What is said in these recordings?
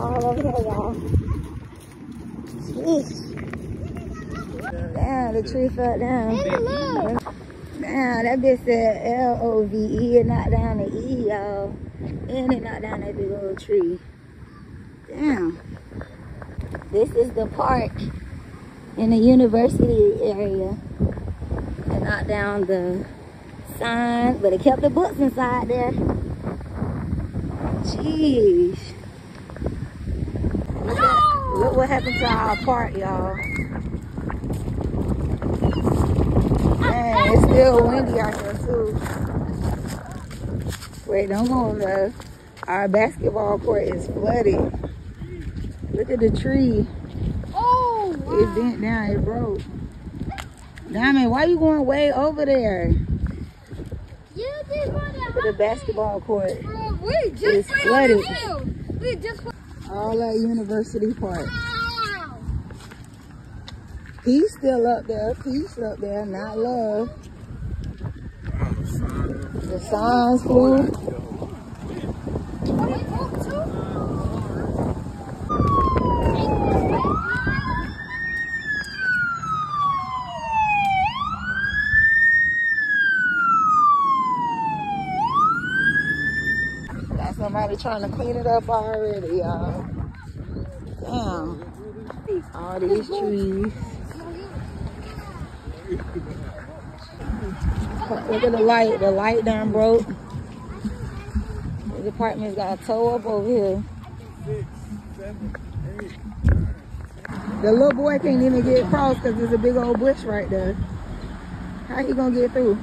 All over here, y'all. Damn, the tree fell down. Damn, that bitch said L-O-V-E and not down the E, y'all. And it knocked down that big old tree. Damn. This is the park in the university area. They knocked down the sign, but it kept the books inside there. Jeez. Look, at- look what happened to our park, y'all. Man, it's still windy out here too. Wait, don't go over there. Our basketball court is flooded. Look at the tree. Oh, It wow. bent down, it broke. Diamond, why are you going way over there? You just want Look at the basketball court. Bro, we just went flooded. on the hill. We just. All at University Park. Wow. Peace still up there. Peace up there, not love. The signs flew. What are you talking to? Somebody trying to clean it up already, y'all. Damn. All these trees. Look at the light. The light done broke. The apartment's got a tow up over here. The little boy can't even get across because there's a big old bush right there. How he gonna get through?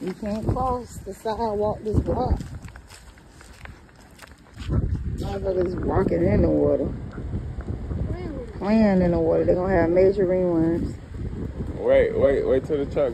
You can't cross the sidewalk this block. Motherfuckers walking in the water. Playing in the water. They're gonna have major ringworms. Wait, wait, wait till the truck